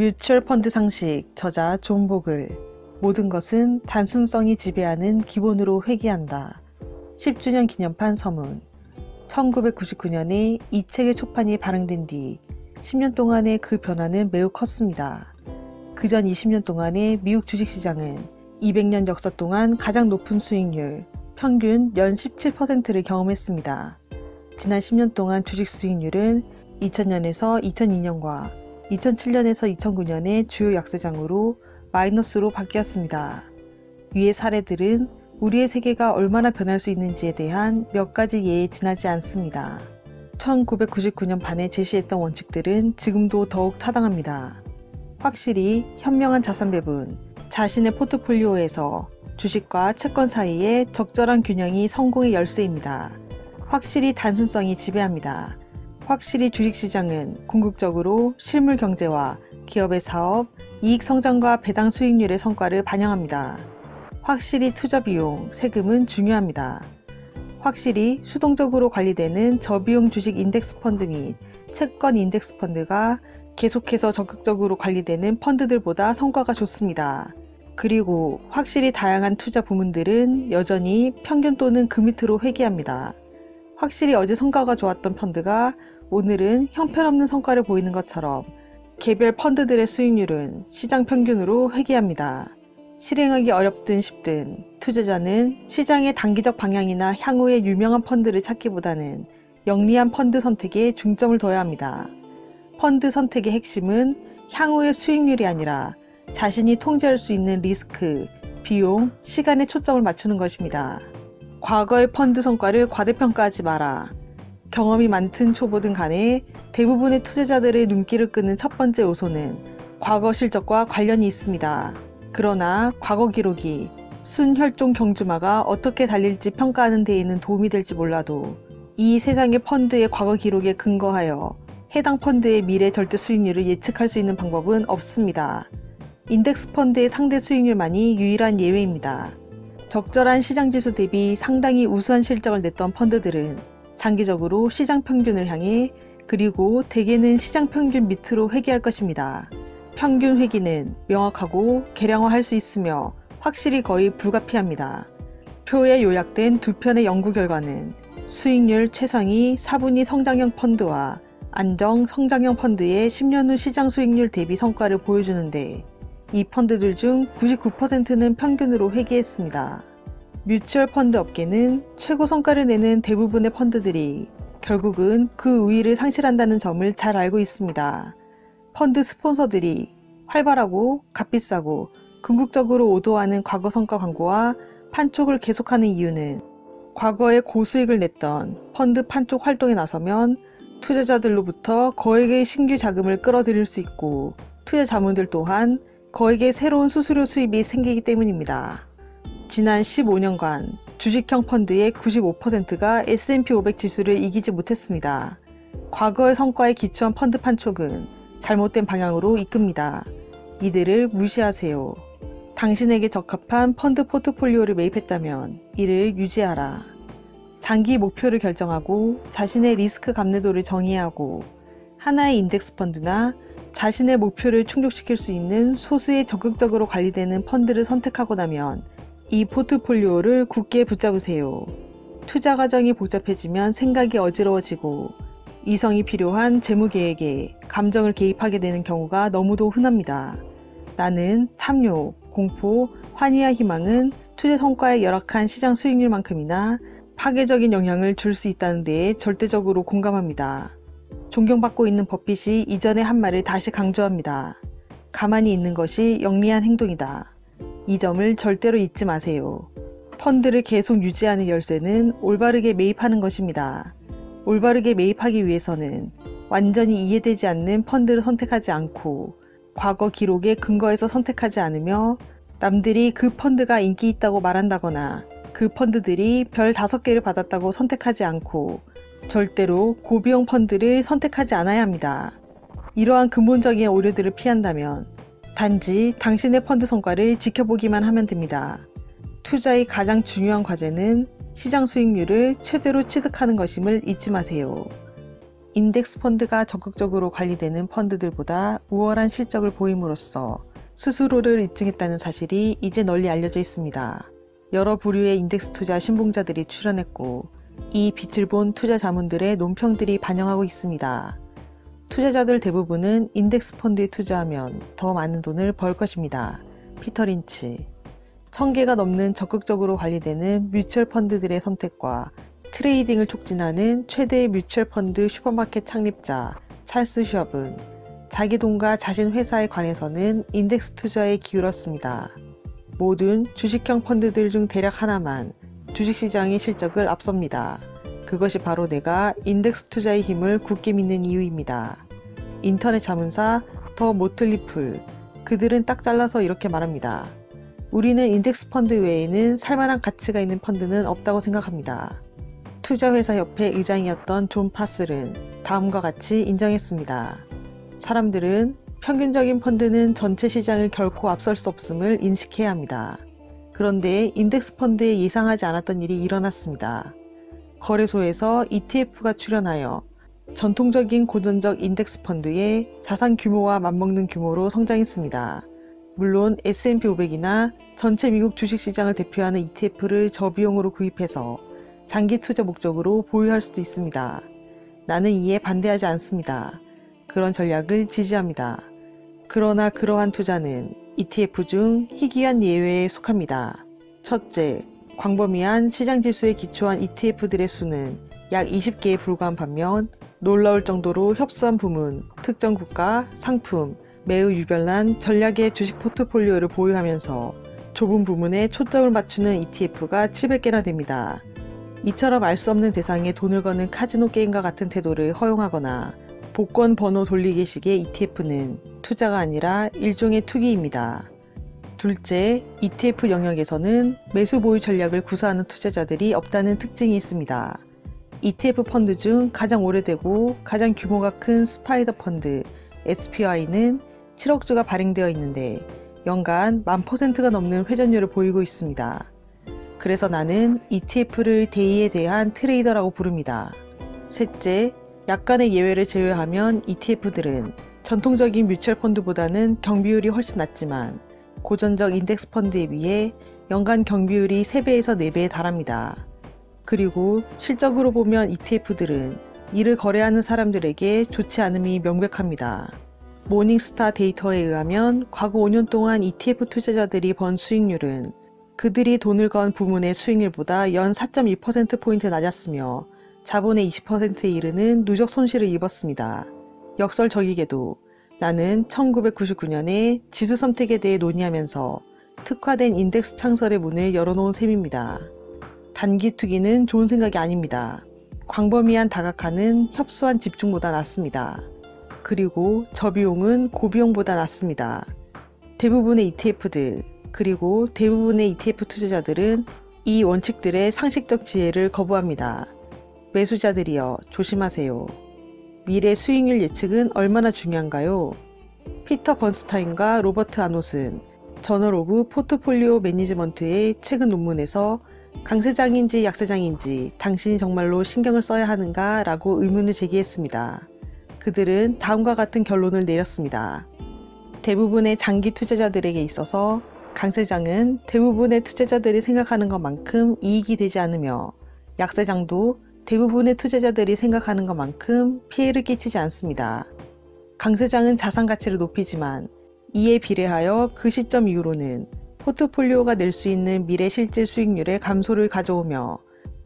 뮤추얼 펀드 상식 저자 존 보글 모든 것은 단순성이 지배하는 기본으로 회귀한다. 10주년 기념판 서문 1999년에 이 책의 초판이 발행된 뒤 10년 동안의 그 변화는 매우 컸습니다. 그 전 20년 동안의 미국 주식시장은 200년 역사 동안 가장 높은 수익률, 평균 연 17%를 경험했습니다. 지난 10년 동안 주식 수익률은 2000년에서 2002년과 2007년에서 2009년의 주요 약세장으로 마이너스로 바뀌었습니다. 위의 사례들은 우리의 세계가 얼마나 변할 수 있는지에 대한 몇 가지 예에 지나지 않습니다. 1999년 반에 제시했던 원칙들은 지금도 더욱 타당합니다. 확실히 현명한 자산 배분, 자신의 포트폴리오에서 주식과 채권 사이의 적절한 균형이 성공의 열쇠입니다. 확실히 단순성이 지배합니다. 확실히 주식시장은 궁극적으로 실물 경제와 기업의 사업, 이익 성장과 배당 수익률의 성과를 반영합니다. 확실히 투자 비용, 세금은 중요합니다. 확실히 수동적으로 관리되는 저비용 주식 인덱스 펀드 및 채권 인덱스 펀드가 계속해서 적극적으로 관리되는 펀드들보다 성과가 좋습니다. 그리고 확실히 다양한 투자 부문들은 여전히 평균 또는 그 밑으로 회귀합니다. 확실히 어제 성과가 좋았던 펀드가 오늘은 형편없는 성과를 보이는 것처럼 개별 펀드들의 수익률은 시장 평균으로 회귀합니다. 실행하기 어렵든 쉽든 투자자는 시장의 단기적 방향이나 향후의 유명한 펀드를 찾기보다는 영리한 펀드 선택에 중점을 둬야 합니다. 펀드 선택의 핵심은 향후의 수익률이 아니라 자신이 통제할 수 있는 리스크, 비용, 시간에 초점을 맞추는 것입니다. 과거의 펀드 성과를 과대평가하지 마라. 경험이 많든 초보든 간에 대부분의 투자자들의 눈길을 끄는 첫 번째 요소는 과거 실적과 관련이 있습니다. 그러나 과거 기록이 순혈종 경주마가 어떻게 달릴지 평가하는 데에는 도움이 될지 몰라도 이 세상의 펀드의 과거 기록에 근거하여 해당 펀드의 미래 절대 수익률을 예측할 수 있는 방법은 없습니다. 인덱스 펀드의 상대 수익률만이 유일한 예외입니다. 적절한 시장 지수 대비 상당히 우수한 실적을 냈던 펀드들은 장기적으로 시장 평균을 향해 그리고 대개는 시장 평균 밑으로 회귀할 것입니다. 평균 회귀는 명확하고 계량화할 수 있으며 확실히 거의 불가피합니다. 표에 요약된 두 편의 연구 결과는 수익률 최상위 4분위 성장형 펀드와 안정 성장형 펀드의 10년 후 시장 수익률 대비 성과를 보여주는데 이 펀드들 중 99%는 평균으로 회귀했습니다. 뮤추얼 펀드 업계는 최고 성과를 내는 대부분의 펀드들이 결국은 그 우위를 상실한다는 점을 잘 알고 있습니다. 펀드 스폰서들이 활발하고 값비싸고 궁극적으로 오도하는 과거 성과 광고와 판촉을 계속하는 이유는 과거에 고수익을 냈던 펀드 판촉 활동에 나서면 투자자들로부터 거액의 신규 자금을 끌어들일 수 있고 투자 자문들 또한 거액의 새로운 수수료 수입이 생기기 때문입니다. 지난 15년간 주식형 펀드의 95%가 S&P 500 지수를 이기지 못했습니다. 과거의 성과에 기초한 펀드 판촉은 잘못된 방향으로 이끕니다. 이들을 무시하세요. 당신에게 적합한 펀드 포트폴리오를 매입했다면 이를 유지하라. 장기 목표를 결정하고 자신의 리스크 감내도를 정의하고 하나의 인덱스 펀드나 자신의 목표를 충족시킬 수 있는 소수의 적극적으로 관리되는 펀드를 선택하고 나면 이 포트폴리오를 굳게 붙잡으세요. 투자 과정이 복잡해지면 생각이 어지러워지고 이성이 필요한 재무 계획에 감정을 개입하게 되는 경우가 너무도 흔합니다. 나는 탐욕, 공포, 환희와 희망은 투자 성과에 열악한 시장 수익률만큼이나 파괴적인 영향을 줄 수 있다는 데에 절대적으로 공감합니다. 존경받고 있는 버핏이 이전의 한 말을 다시 강조합니다. 가만히 있는 것이 영리한 행동이다. 이 점을 절대로 잊지 마세요. 펀드를 계속 유지하는 열쇠는 올바르게 매입하는 것입니다. 올바르게 매입하기 위해서는 완전히 이해되지 않는 펀드를 선택하지 않고 과거 기록에 근거해서 선택하지 않으며 남들이 그 펀드가 인기 있다고 말한다거나 그 펀드들이 별 다섯 개를 받았다고 선택하지 않고 절대로 고비용 펀드를 선택하지 않아야 합니다. 이러한 근본적인 오류들을 피한다면 단지 당신의 펀드 성과를 지켜보기만 하면 됩니다. 투자의 가장 중요한 과제는 시장 수익률을 최대로 취득하는 것임을 잊지 마세요. 인덱스 펀드가 적극적으로 관리되는 펀드들보다 우월한 실적을 보임으로써 스스로를 입증했다는 사실이 이제 널리 알려져 있습니다. 여러 부류의 인덱스 투자 신봉자들이 출현했고 이 빛을 본 투자 자문들의 논평들이 반영하고 있습니다. 투자자들 대부분은 인덱스 펀드에 투자하면 더 많은 돈을 벌 것입니다. 피터 린치 1000개가 넘는 적극적으로 관리되는 뮤추얼 펀드들의 선택과 트레이딩을 촉진하는 최대의 뮤추얼 펀드 슈퍼마켓 창립자 찰스 슈왑은 자기 돈과 자신 회사에 관해서는 인덱스 투자에 기울었습니다. 모든 주식형 펀드들 중 대략 하나만 주식시장의 실적을 앞섭니다. 그것이 바로 내가 인덱스 투자의 힘을 굳게 믿는 이유입니다. 인터넷 자문사 더 모틀리풀 그들은 딱 잘라서 이렇게 말합니다. 우리는 인덱스 펀드 외에는 살만한 가치가 있는 펀드는 없다고 생각합니다. 투자회사협회 의장이었던 존 파슬은 다음과 같이 인정했습니다. 사람들은 평균적인 펀드는 전체 시장을 결코 앞설 수 없음을 인식해야 합니다. 그런데 인덱스 펀드에 예상하지 않았던 일이 일어났습니다. 거래소에서 ETF가 출현하여 전통적인 고전적 인덱스 펀드의 자산 규모와 맞먹는 규모로 성장했습니다. 물론 S&P 500이나 전체 미국 주식시장을 대표하는 ETF를 저비용으로 구입해서 장기 투자 목적으로 보유할 수도 있습니다. 나는 이에 반대하지 않습니다. 그런 전략을 지지합니다. 그러나 그러한 투자는 ETF 중 희귀한 예외에 속합니다. 첫째, 광범위한 시장 지수에 기초한 ETF들의 수는 약 20개에 불과한 반면 놀라울 정도로 협소한 부문, 특정 국가, 상품, 매우 유별난 전략의 주식 포트폴리오를 보유하면서 좁은 부문에 초점을 맞추는 ETF가 700개나 됩니다. 이처럼 알 수 없는 대상에 돈을 거는 카지노 게임과 같은 태도를 허용하거나 복권 번호 돌리기식의 ETF는 투자가 아니라 일종의 투기입니다. 둘째, ETF 영역에서는 매수 보유 전략을 구사하는 투자자들이 없다는 특징이 있습니다. ETF 펀드 중 가장 오래되고 가장 규모가 큰 스파이더 펀드 SPY는 7억 주가 발행되어 있는데 연간 만 퍼센트가 넘는 회전율을 보이고 있습니다. 그래서 나는 ETF를 대의에 대한 트레이더라고 부릅니다. 셋째, 약간의 예외를 제외하면 ETF들은 전통적인 뮤추얼 펀드보다는 경비율이 훨씬 낮지만 고전적 인덱스 펀드에 비해 연간 경비율이 3배에서 4배에 달합니다. 그리고 실적으로 보면 ETF들은 이를 거래하는 사람들에게 좋지 않음이 명백합니다. 모닝스타 데이터에 의하면 과거 5년 동안 ETF 투자자들이 번 수익률은 그들이 돈을 건 부문의 수익률보다 연 4.2%포인트 낮았으며 자본의 20%에 이르는 누적 손실을 입었습니다. 역설적이게도 나는 1999년에 지수 선택에 대해 논의하면서 특화된 인덱스 창설의 문을 열어놓은 셈입니다. 단기 투기는 좋은 생각이 아닙니다. 광범위한 다각화는 협소한 집중보다 낫습니다. 그리고 저비용은 고비용보다 낫습니다. 대부분의 ETF들, 그리고 대부분의 ETF 투자자들은 이 원칙들의 상식적 지혜를 거부합니다. 매수자들이여 조심하세요. 미래 수익률 예측은 얼마나 중요한가요? 피터 번스타인과 로버트 아노슨, Journal of Portfolio Management의 최근 논문에서 강세장인지 약세장인지 당신이 정말로 신경을 써야 하는가 라고 의문을 제기했습니다. 그들은 다음과 같은 결론을 내렸습니다. 대부분의 장기 투자자들에게 있어서 강세장은 대부분의 투자자들이 생각하는 것만큼 이익이 되지 않으며 약세장도 대부분의 투자자들이 생각하는 것만큼 피해를 끼치지 않습니다. 강세장은 자산 가치를 높이지만 이에 비례하여 그 시점 이후로는 포트폴리오가 낼 수 있는 미래 실질 수익률의 감소를 가져오며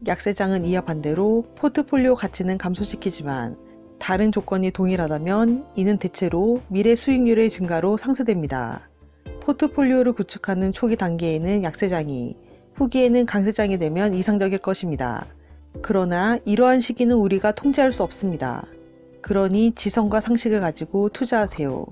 약세장은 이와 반대로 포트폴리오 가치는 감소시키지만 다른 조건이 동일하다면 이는 대체로 미래 수익률의 증가로 상쇄됩니다. 포트폴리오를 구축하는 초기 단계에는 약세장이 후기에는 강세장이 되면 이상적일 것입니다. 그러나 이러한 시기는 우리가 통제할 수 없습니다. 그러니 지성과 상식을 가지고 투자하세요.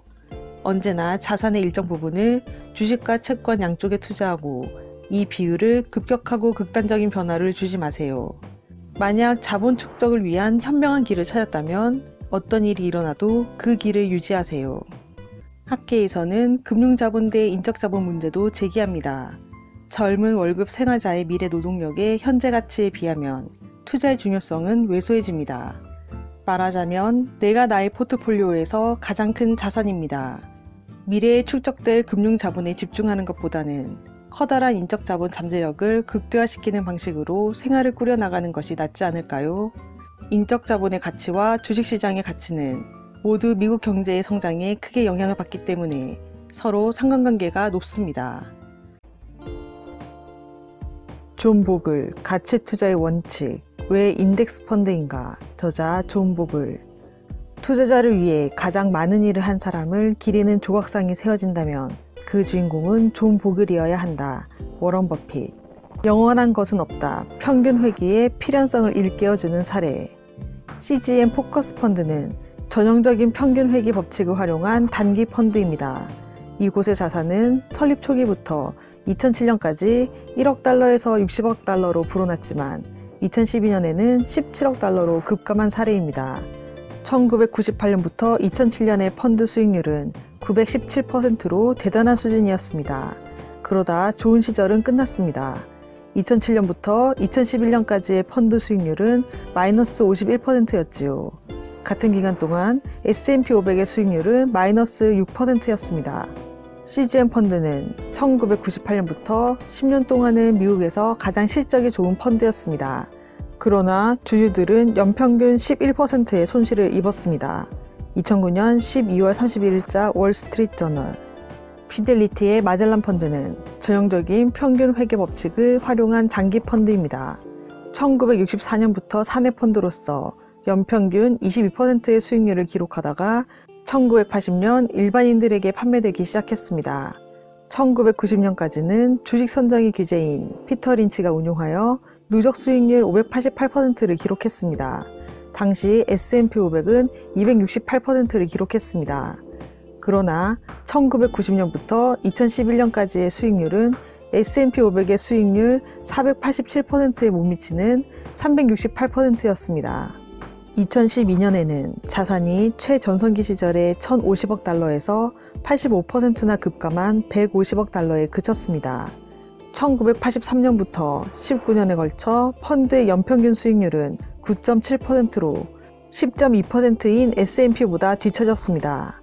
언제나 자산의 일정 부분을 주식과 채권 양쪽에 투자하고 이 비율을 급격하고 극단적인 변화를 주지 마세요. 만약 자본 축적을 위한 현명한 길을 찾았다면 어떤 일이 일어나도 그 길을 유지하세요. 학계에서는 금융자본 대 인적자본 문제도 제기합니다. 젊은 월급 생활자의 미래 노동력의 현재 가치에 비하면 투자의 중요성은 왜소해집니다. 말하자면 내가 나의 포트폴리오에서 가장 큰 자산입니다. 미래에 축적될 금융 자본에 집중하는 것보다는 커다란 인적 자본 잠재력을 극대화시키는 방식으로 생활을 꾸려나가는 것이 낫지 않을까요? 인적 자본의 가치와 주식 시장의 가치는 모두 미국 경제의 성장에 크게 영향을 받기 때문에 서로 상관관계가 높습니다. 존 보글 가치 투자의 원칙 왜 인덱스 펀드인가 저자 존 보글 투자자를 위해 가장 많은 일을 한 사람을 기리는 조각상이 세워진다면 그 주인공은 존 보글이어야 한다. 워런 버핏 영원한 것은 없다. 평균 회귀의 필연성을 일깨워주는 사례 CGM 포커스 펀드는 전형적인 평균 회귀 법칙을 활용한 단기 펀드입니다. 이곳의 자산은 설립 초기부터 2007년까지 1억 달러에서 60억 달러로 불어났지만 2012년에는 17억 달러로 급감한 사례입니다. 1998년부터 2007년의 펀드 수익률은 917%로 대단한 수준이었습니다. 그러다 좋은 시절은 끝났습니다. 2007년부터 2011년까지의 펀드 수익률은 마이너스 51%였지요. 같은 기간 동안 S&P 500의 수익률은 마이너스 6%였습니다. CGM 펀드는 1998년부터 10년 동안은 미국에서 가장 실적이 좋은 펀드였습니다. 그러나 주주들은 연평균 11%의 손실을 입었습니다. 2009년 12월 31일자 월스트리트 저널 피델리티의 마젤란 펀드는 전형적인 평균 회계 법칙을 활용한 장기 펀드입니다. 1964년부터 사내 펀드로서 연평균 22%의 수익률을 기록하다가 1980년 일반인들에게 판매되기 시작했습니다. 1990년까지는 주식 선정의 규제인 피터 린치가 운용하여 누적 수익률 588%를 기록했습니다. 당시 S&P 500은 268%를 기록했습니다. 그러나 1990년부터 2011년까지의 수익률은 S&P 500의 수익률 487%에 못 미치는 368%였습니다. 2012년에는 자산이 최전성기 시절의 1,050억 달러에서 85%나 급감한 150억 달러에 그쳤습니다. 1983년부터 19년에 걸쳐 펀드의 연평균 수익률은 9.7%로 10.2%인 S&P보다 뒤처졌습니다.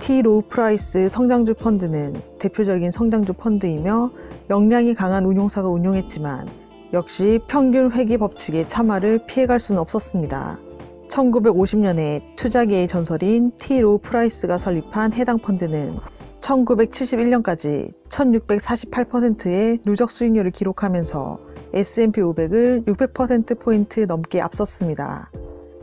T 로우 프라이스 성장주 펀드는 대표적인 성장주 펀드이며 역량이 강한 운용사가 운용했지만 역시 평균 회귀 법칙의 참화를 피해갈 수는 없었습니다. 1950년에 투자계의 전설인 로우 프라이스가 설립한 해당 펀드는 1971년까지 1648%의 누적 수익률을 기록하면서 S&P 500을 600%포인트 넘게 앞섰습니다.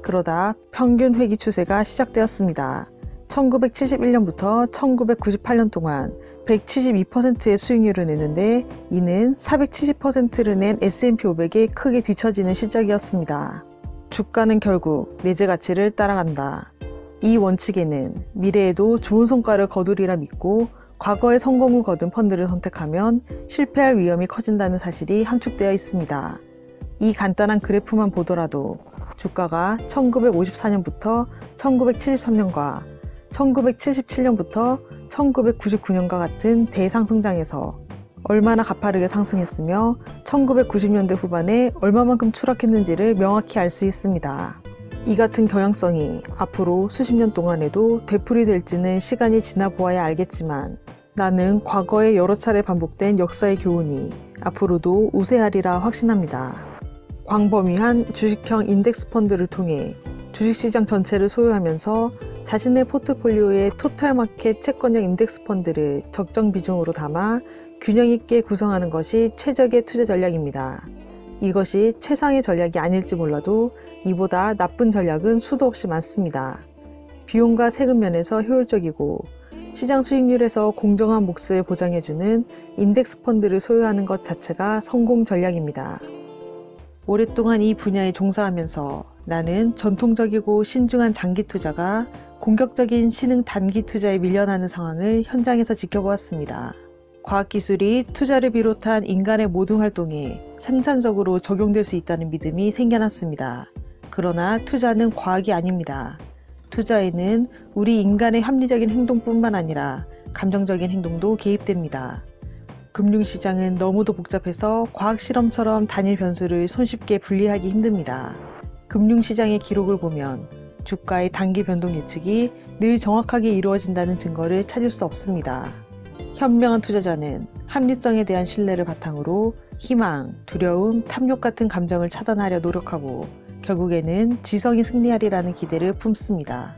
그러다 평균 회기 추세가 시작되었습니다. 1971년부터 1998년 동안 172%의 수익률을 내는데 이는 470%를 낸 S&P 500에 크게 뒤처지는 실적이었습니다. 주가는 결국 내재 가치를 따라간다. 이 원칙에는 미래에도 좋은 성과를 거두리라 믿고 과거에 성공을 거둔 펀드를 선택하면 실패할 위험이 커진다는 사실이 함축되어 있습니다. 이 간단한 그래프만 보더라도 주가가 1954년부터 1973년과 1977년부터 1999년과 같은 대상승장에서 얼마나 가파르게 상승했으며 1990년대 후반에 얼마만큼 추락했는지를 명확히 알 수 있습니다. 이 같은 경향성이 앞으로 수십 년 동안에도 되풀이 될지는 시간이 지나 보아야 알겠지만 나는 과거에 여러 차례 반복된 역사의 교훈이 앞으로도 우세하리라 확신합니다. 광범위한 주식형 인덱스 펀드를 통해 주식시장 전체를 소유하면서 자신의 포트폴리오에 토탈마켓 채권형 인덱스 펀드를 적정 비중으로 담아 균형 있게 구성하는 것이 최적의 투자 전략입니다. 이것이 최상의 전략이 아닐지 몰라도 이보다 나쁜 전략은 수도 없이 많습니다. 비용과 세금 면에서 효율적이고 시장 수익률에서 공정한 몫을 보장해주는 인덱스 펀드를 소유하는 것 자체가 성공 전략입니다. 오랫동안 이 분야에 종사하면서 나는 전통적이고 신중한 장기 투자가 공격적인 신흥 단기 투자에 밀려나는 상황을 현장에서 지켜보았습니다. 과학기술이 투자를 비롯한 인간의 모든 활동에 생산적으로 적용될 수 있다는 믿음이 생겨났습니다. 그러나 투자는 과학이 아닙니다. 투자에는 우리 인간의 합리적인 행동뿐만 아니라 감정적인 행동도 개입됩니다. 금융시장은 너무도 복잡해서 과학실험처럼 단일 변수를 손쉽게 분리하기 힘듭니다. 금융시장의 기록을 보면 주가의 단기 변동 예측이 늘 정확하게 이루어진다는 증거를 찾을 수 없습니다. 현명한 투자자는 합리성에 대한 신뢰를 바탕으로 희망, 두려움, 탐욕 같은 감정을 차단하려 노력하고 결국에는 지성이 승리하리라는 기대를 품습니다.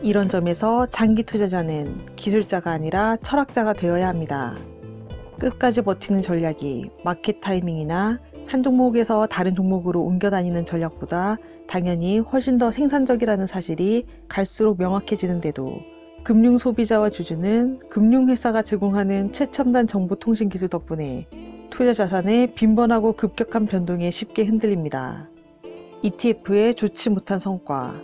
이런 점에서 장기 투자자는 기술자가 아니라 철학자가 되어야 합니다. 끝까지 버티는 전략이 마켓 타이밍이나 한 종목에서 다른 종목으로 옮겨 다니는 전략보다 당연히 훨씬 더 생산적이라는 사실이 갈수록 명확해지는데도 금융 소비자와 주주는 금융회사가 제공하는 최첨단 정보통신 기술 덕분에 투자 자산의 빈번하고 급격한 변동에 쉽게 흔들립니다. ETF의 좋지 못한 성과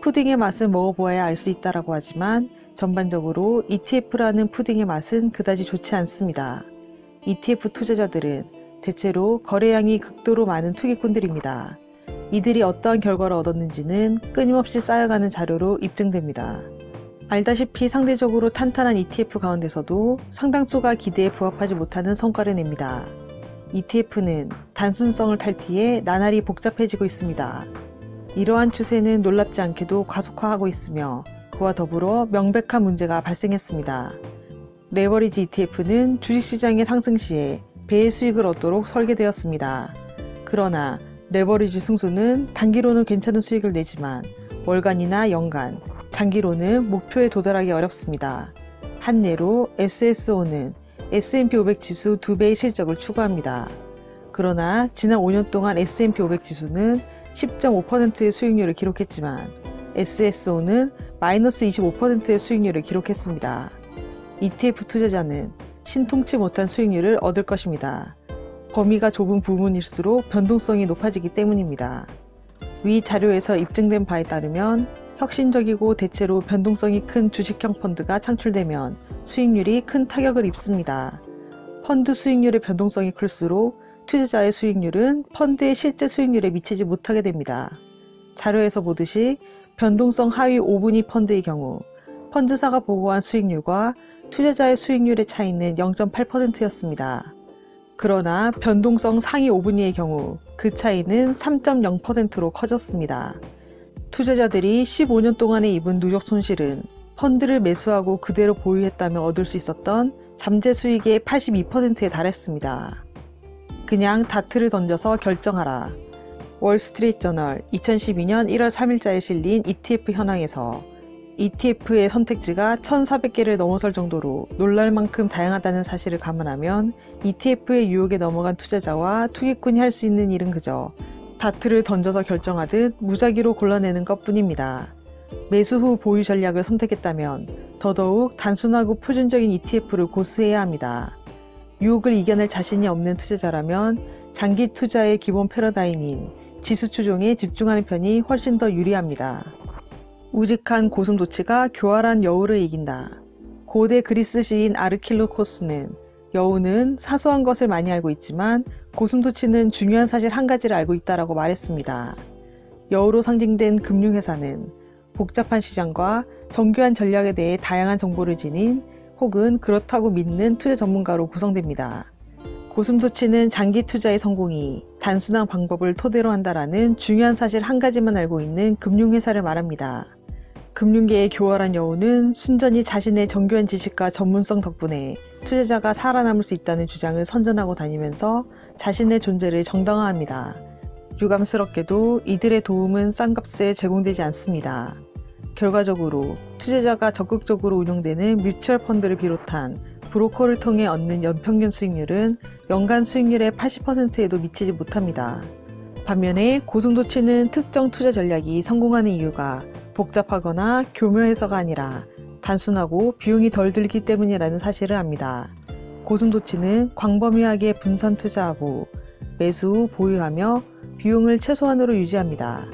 푸딩의 맛을 먹어보아야 알 수 있다라고 하지만 전반적으로 ETF라는 푸딩의 맛은 그다지 좋지 않습니다. ETF 투자자들은 대체로 거래량이 극도로 많은 투기꾼들입니다. 이들이 어떠한 결과를 얻었는지는 끊임없이 쌓여가는 자료로 입증됩니다. 알다시피 상대적으로 탄탄한 ETF 가운데서도 상당수가 기대에 부합하지 못하는 성과를 냅니다. ETF는 단순성을 탈피해 나날이 복잡해지고 있습니다. 이러한 추세는 놀랍지 않게도 가속화하고 있으며 그와 더불어 명백한 문제가 발생했습니다. 레버리지 ETF는 주식시장의 상승 시에 배의 수익을 얻도록 설계되었습니다. 그러나 레버리지 승수는 단기로는 괜찮은 수익을 내지만 월간이나 연간, 장기로는 목표에 도달하기 어렵습니다. 한 예로 SSO는 S&P 500 지수 2배의 실적을 추구합니다. 그러나 지난 5년 동안 S&P 500 지수는 10.5%의 수익률을 기록했지만 SSO는 마이너스 25%의 수익률을 기록했습니다. ETF 투자자는 신통치 못한 수익률을 얻을 것입니다. 범위가 좁은 부분일수록 변동성이 높아지기 때문입니다. 위 자료에서 입증된 바에 따르면 혁신적이고 대체로 변동성이 큰 주식형 펀드가 창출되면 수익률이 큰 타격을 입습니다. 펀드 수익률의 변동성이 클수록 투자자의 수익률은 펀드의 실제 수익률에 미치지 못하게 됩니다. 자료에서 보듯이 변동성 하위 5분위 펀드의 경우 펀드사가 보고한 수익률과 투자자의 수익률의 차이는 0.8%였습니다. 그러나 변동성 상위 5분위의 경우 그 차이는 3.0%로 커졌습니다. 투자자들이 15년 동안에 입은 누적 손실은 펀드를 매수하고 그대로 보유했다면 얻을 수 있었던 잠재 수익의 82%에 달했습니다. 그냥 다트를 던져서 결정하라. 월스트리트 저널 2012년 1월 3일자에 실린 ETF 현황에서 ETF의 선택지가 1,400개를 넘어설 정도로 놀랄 만큼 다양하다는 사실을 감안하면 ETF의 유혹에 넘어간 투자자와 투기꾼이 할 수 있는 일은 그저 다트를 던져서 결정하듯 무작위로 골라내는 것 뿐입니다. 매수 후 보유 전략을 선택했다면 더더욱 단순하고 표준적인 ETF를 고수해야 합니다. 유혹을 이겨낼 자신이 없는 투자자라면 장기 투자의 기본 패러다임인 지수 추종에 집중하는 편이 훨씬 더 유리합니다. 우직한 고슴도치가 교활한 여우를 이긴다. 고대 그리스 시인 아르킬로코스는 여우는 사소한 것을 많이 알고 있지만 고슴도치는 중요한 사실 한 가지를 알고 있다라고 말했습니다. 여우로 상징된 금융회사는 복잡한 시장과 정교한 전략에 대해 다양한 정보를 지닌 혹은 그렇다고 믿는 투자 전문가로 구성됩니다. 고슴도치는 장기 투자의 성공이 단순한 방법을 토대로 한다라는 중요한 사실 한 가지만 알고 있는 금융회사를 말합니다. 금융계의 교활한 여우는 순전히 자신의 정교한 지식과 전문성 덕분에 투자자가 살아남을 수 있다는 주장을 선전하고 다니면서 자신의 존재를 정당화합니다. 유감스럽게도 이들의 도움은 싼 값에 제공되지 않습니다. 결과적으로 투자자가 적극적으로 운용되는 뮤추얼 펀드를 비롯한 브로커를 통해 얻는 연평균 수익률은 연간 수익률의 80%에도 미치지 못합니다. 반면에 고슴도치는 특정 투자 전략이 성공하는 이유가 복잡하거나 교묘해서가 아니라 단순하고 비용이 덜 들기 때문이라는 사실을 압니다. 고슴도치는 광범위하게 분산 투자하고 매수 후 보유하며 비용을 최소한으로 유지합니다.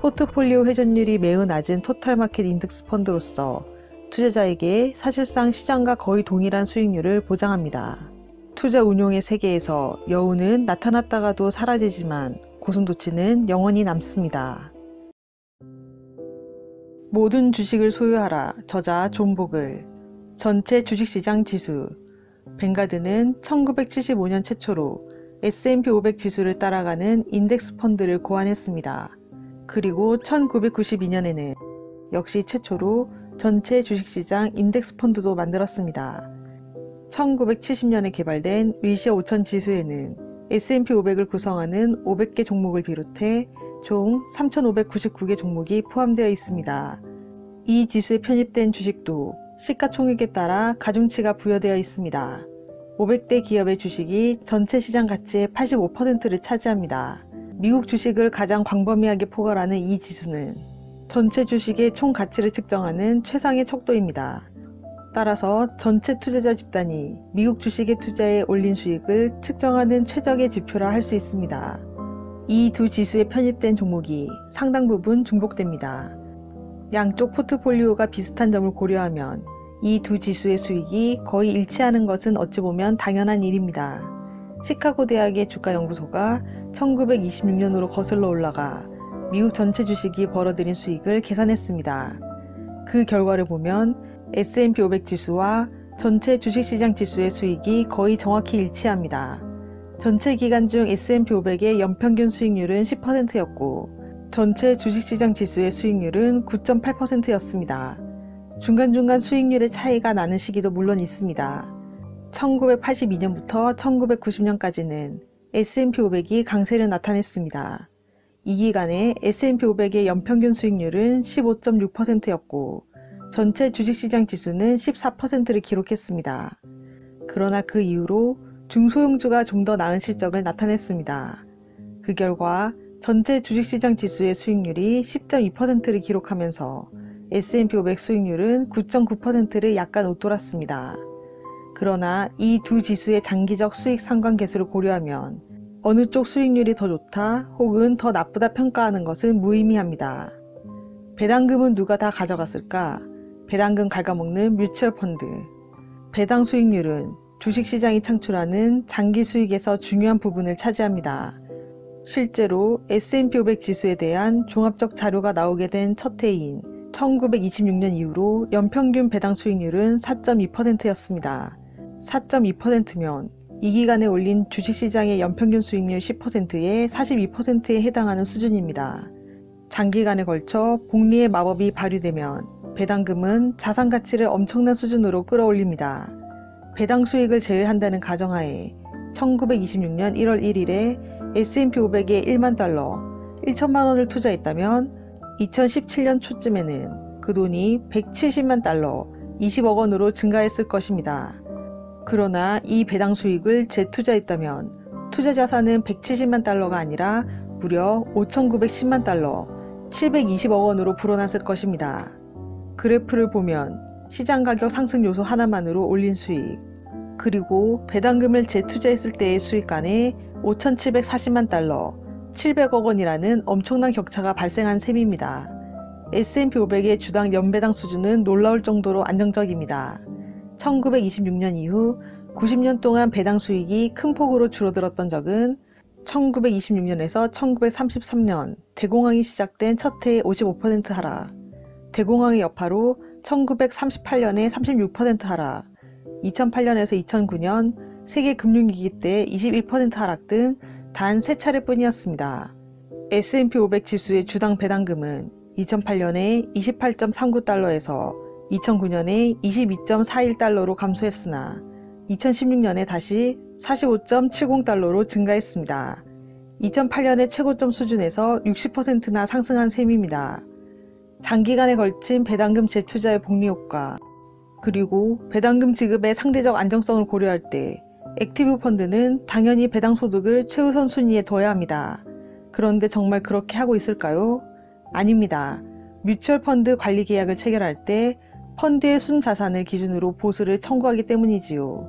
포트폴리오 회전율이 매우 낮은 토탈마켓 인덱스 펀드로서 투자자에게 사실상 시장과 거의 동일한 수익률을 보장합니다. 투자 운용의 세계에서 여우는 나타났다가도 사라지지만 고슴도치는 영원히 남습니다. 모든 주식을 소유하라. 저자 존복을 전체 주식시장 지수 뱅가드는 1975년 최초로 S&P 500 지수를 따라가는 인덱스 펀드를 고안했습니다. 그리고 1992년에는 역시 최초로 전체 주식시장 인덱스 펀드도 만들었습니다. 1970년에 개발된 위시어 5000 지수에는 S&P 500을 구성하는 500개 종목을 비롯해 총 3,599개 종목이 포함되어 있습니다. 이 지수에 편입된 주식도 시가총액에 따라 가중치가 부여되어 있습니다. 500대 기업의 주식이 전체 시장 가치의 85%를 차지합니다. 미국 주식을 가장 광범위하게 포괄하는 이 지수는 전체 주식의 총 가치를 측정하는 최상의 척도입니다. 따라서 전체 투자자 집단이 미국 주식의 투자에 올린 수익을 측정하는 최적의 지표라 할 수 있습니다. 이 두 지수에 편입된 종목이 상당 부분 중복됩니다. 양쪽 포트폴리오가 비슷한 점을 고려하면 이 두 지수의 수익이 거의 일치하는 것은 어찌 보면 당연한 일입니다. 시카고 대학의 주가연구소가 1926년으로 거슬러 올라가 미국 전체 주식이 벌어들인 수익을 계산했습니다. 그 결과를 보면 S&P 500 지수와 전체 주식시장 지수의 수익이 거의 정확히 일치합니다. 전체 기간 중 S&P 500의 연평균 수익률은 10%였고 전체 주식시장 지수의 수익률은 9.8%였습니다. 중간중간 수익률의 차이가 나는 시기도 물론 있습니다. 1982년부터 1990년까지는 S&P 500이 강세를 나타냈습니다. 이 기간에 S&P 500의 연평균 수익률은 15.6%였고 전체 주식시장 지수는 14%를 기록했습니다. 그러나 그 이후로 중소형주가 좀 더 나은 실적을 나타냈습니다. 그 결과 전체 주식시장 지수의 수익률이 10.2%를 기록하면서 S&P 500 수익률은 9.9%를 약간 웃돌았습니다. 그러나 이 두 지수의 장기적 수익 상관계수를 고려하면 어느 쪽 수익률이 더 좋다 혹은 더 나쁘다 평가하는 것은 무의미합니다. 배당금은 누가 다 가져갔을까? 배당금 갉아먹는 뮤추얼 펀드. 배당 수익률은 주식시장이 창출하는 장기 수익에서 중요한 부분을 차지합니다. 실제로 S&P 500 지수에 대한 종합적 자료가 나오게 된 첫 해인 1926년 이후로 연평균 배당 수익률은 4.2%였습니다. 4.2%면 이 기간에 올린 주식시장의 연평균 수익률 10%에 42%에 해당하는 수준입니다. 장기간에 걸쳐 복리의 마법이 발휘되면 배당금은 자산 가치를 엄청난 수준으로 끌어올립니다. 배당 수익을 제외한다는 가정하에 1926년 1월 1일에 S&P 500에 1만 달러, 1천만 원을 투자했다면 2017년 초쯤에는 그 돈이 170만 달러, 20억 원으로 증가했을 것입니다. 그러나 이 배당 수익을 재투자했다면 투자 자산은 170만 달러가 아니라 무려 5,910만 달러, 720억 원으로 불어났을 것입니다. 그래프를 보면 시장 가격 상승 요소 하나만으로 올린 수익, 그리고 배당금을 재투자했을 때의 수익 간에 5,740만 달러, 700억 원이라는 엄청난 격차가 발생한 셈입니다. S&P 500의 주당 연배당 수준은 놀라울 정도로 안정적입니다. 1926년 이후 90년 동안 배당 수익이 큰 폭으로 줄어들었던 적은 1926년에서 1933년 대공황이 시작된 첫 해의 55% 하락, 대공황의 여파로 1938년에 36% 하락, 2008년에서 2009년 세계 금융위기 때 21% 하락 등 단 세 차례뿐이었습니다. S&P 500 지수의 주당 배당금은 2008년에 28.39달러에서 2009년에 22.41달러로 감소했으나 2016년에 다시 45.70달러로 증가했습니다. 2008년의 최고점 수준에서 60%나 상승한 셈입니다. 장기간에 걸친 배당금 재투자의 복리 효과, 그리고 배당금 지급의 상대적 안정성을 고려할 때 액티브 펀드는 당연히 배당 소득을 최우선 순위에 둬야 합니다. 그런데 정말 그렇게 하고 있을까요? 아닙니다. 뮤추얼 펀드 관리 계약을 체결할 때 펀드의 순 자산을 기준으로 보수를 청구하기 때문이지요.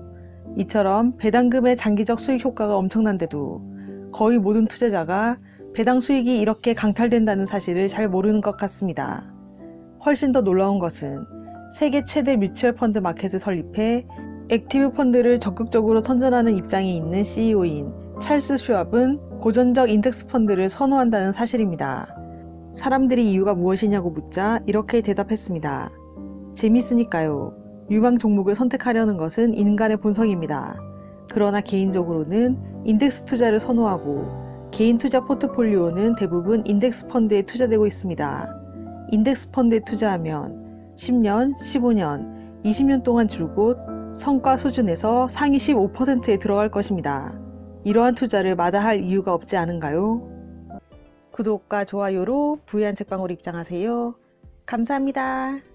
이처럼 배당금의 장기적 수익 효과가 엄청난데도 거의 모든 투자자가 배당 수익이 이렇게 강탈된다는 사실을 잘 모르는 것 같습니다. 훨씬 더 놀라운 것은 세계 최대 뮤추얼 펀드 마켓을 설립해 액티브 펀드를 적극적으로 선전하는 입장에 있는 CEO인 찰스 슈압은 고전적 인덱스 펀드를 선호한다는 사실입니다. 사람들이 이유가 무엇이냐고 묻자 이렇게 대답했습니다. 재밌으니까요. 유망 종목을 선택하려는 것은 인간의 본성입니다. 그러나 개인적으로는 인덱스 투자를 선호하고 개인 투자 포트폴리오는 대부분 인덱스 펀드에 투자되고 있습니다. 인덱스 펀드에 투자하면 10년, 15년, 20년 동안 줄곧 성과 수준에서 상위 15%에 들어갈 것입니다. 이러한 투자를 마다할 이유가 없지 않은가요? 구독과 좋아요로 부유한 책방으로 입장하세요. 감사합니다.